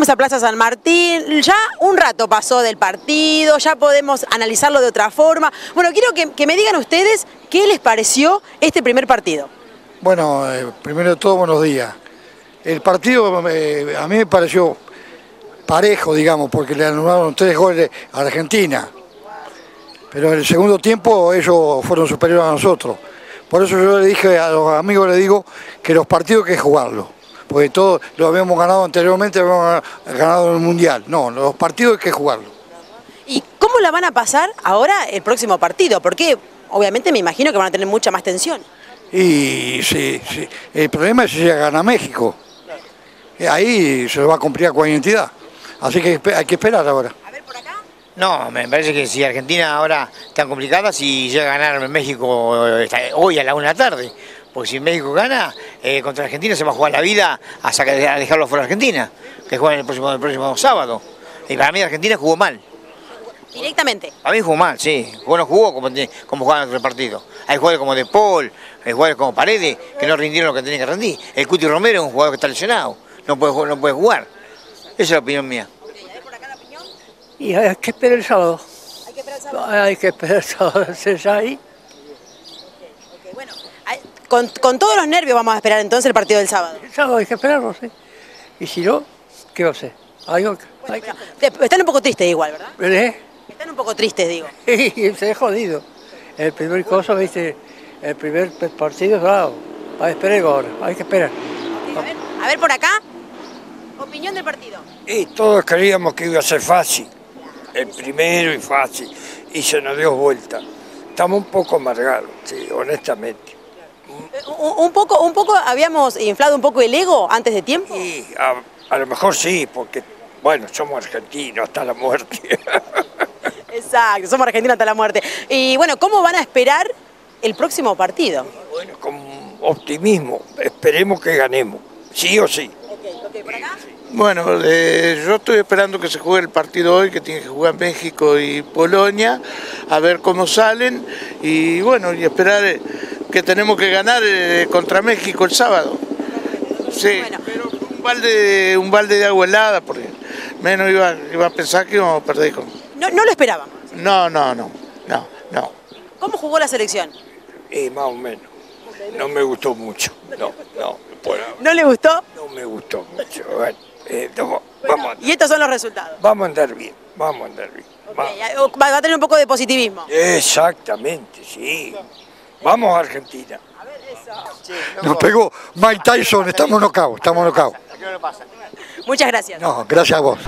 fuimos a Plaza San Martín, ya un rato pasó del partido, ya podemos analizarlo de otra forma. Bueno, quiero que, me digan ustedes qué les pareció este primer partido. Bueno, eh, primero de todo, buenos días. El partido eh, a mí me pareció parejo, digamos, porque le anularon tres goles a Argentina. Pero en el segundo tiempo ellos fueron superiores a nosotros. Por eso yo le dije a los amigos, le digo que los partidos hay que jugarlos. Porque todos lo habíamos ganado anteriormente, habíamos ganado en el Mundial. No, los partidos hay que jugarlos. ¿Y cómo la van a pasar ahora el próximo partido? Porque obviamente me imagino que van a tener mucha más tensión. Y sí, sí. El problema es si llega a México. Y ahí se lo va a complicar con identidad. Así que hay que esperar ahora. A ver por acá. No, me parece que si Argentina ahora está complicada, si llega a ganar México eh, hoy a la una de la tarde. Porque si México gana, eh, contra Argentina se va a jugar la vida a, sacar, a dejarlo fuera de Argentina, que juega el próximo, el próximo sábado. Y para mí Argentina jugó mal. Directamente. A mí jugó mal, sí. Bueno, jugó como, como jugaban en el partido. Hay jugadores como De Paul, hay jugadores como Paredes, que no rindieron lo que tenían que rendir. El Cuti Romero es un jugador que está lesionado, no puede, no puede jugar. Esa es la opinión mía. Y hay que esperar el sábado. Hay que esperar el sábado. Hay que esperar el sábado ahí. Ok, bueno, hay- con, con todos los nervios vamos a esperar entonces el partido del sábado. El sábado hay que esperarlo, sí. Y si no, ¿qué va a hacer? Hay, hay, Bueno, pero te- están un poco tristes igual, ¿verdad? ¿Eh? Están un poco tristes, digo. se ha jodido. El primer cosa, viste, el primer partido, bravo. Hay que esperar ahora, hay que esperar. A ver, a ver por acá. Opinión del partido. Y todos creíamos que iba a ser fácil, el primero y fácil, y se nos dio vuelta. Estamos un poco amargados, sí, honestamente. Eh, Un, un poco, un poco habíamos inflado un poco el ego antes de tiempo. Y a, a lo mejor sí, porque, bueno, somos argentinos hasta la muerte. Exacto, somos argentinos hasta la muerte. Y bueno, ¿cómo van a esperar el próximo partido? bueno, con optimismo, esperemos que ganemos, sí o sí. Bueno, eh, yo estoy esperando que se juegue el partido hoy, que tiene que jugar México y Polonia, a ver cómo salen y bueno, y esperar eh, que tenemos que ganar eh, contra México el sábado. Sí, Bueno. pero un balde, un balde de agua helada, porque menos iba, iba a pensar que íbamos a perder con... No, no lo esperábamos. No, no, no, no, no. ¿Cómo jugó la selección? Y más o menos. No me gustó mucho. No, no, por ahora ¿No le gustó? no me gustó mucho. Bueno, eh, no, vamos, a- Y estos son los resultados. vamos a andar bien, vamos a andar bien. Ok, Va- ya- va va a tener un poco de positivismo. Exactamente, sí. Vamos a Argentina. Nos pegó Mike Tyson, estamos nocaos, estamos nocaos. Muchas gracias. No, gracias a vos.